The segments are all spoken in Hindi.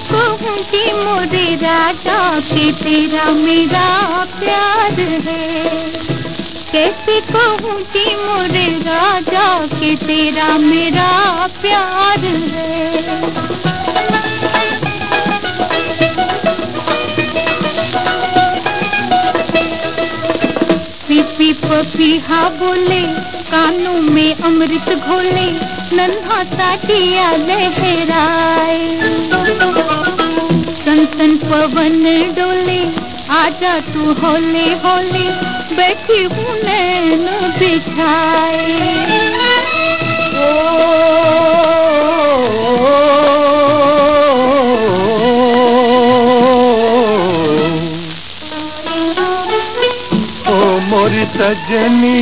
कहूँ कि मोरे राजा के तेरा मेरा प्यार है। कैसे कहूँ कि मोरे राजा के तेरा मेरा प्यार है। पीपी पपीहा बोले, कानों में अमृत घोले, नन्हा साटिया लहराए। आजा तू होली होली बैठी हूँ नैन बिछाए मोरी सजनी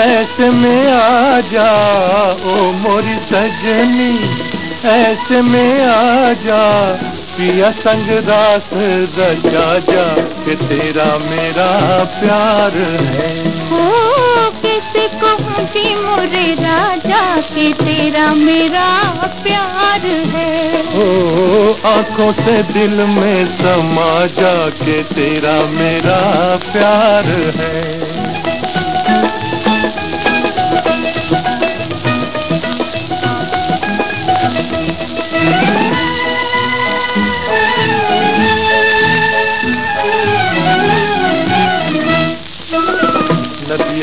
ऐसे में आ जा ओ मोरी सजनी ऐसे में आ जा पिया संग रात रचा जा कि तेरा मेरा प्यार है। हो कैसे कहूँ कि मोरे राजा के तेरा मेरा प्यार है। ओ आँखों से दिल में समा जा के तेरा मेरा प्यार है।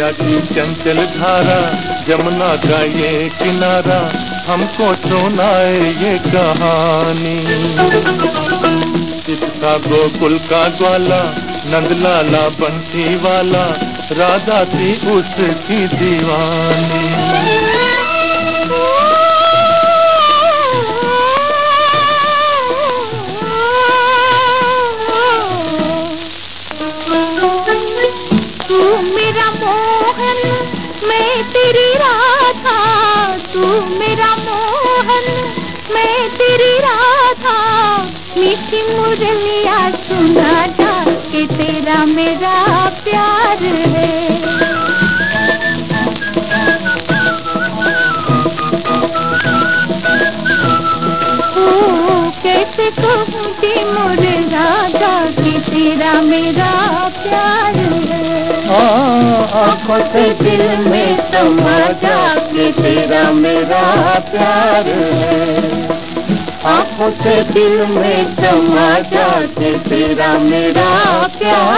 नदिया की चंचल धारा, जमुना का ये किनारा, हमको सुनाए ये कहानी। इसका गोकुल का ग्वाला, नंदलाला बंसी वाला, राधा थी उसकी दीवानी। मेरा मोहन मैं तेरी राधा तू मेरा मोहन। मैं तेरी राधा मीठी मुरलिया सुना जा के तेरा मेरा प्यार है। कहूँ कि मोरे राजा कि तेरा मेरा प्यार से दिल में समा जा कि तेरा मेरा प्यार से दिल में समा जा कि तेरा मेरा प्यार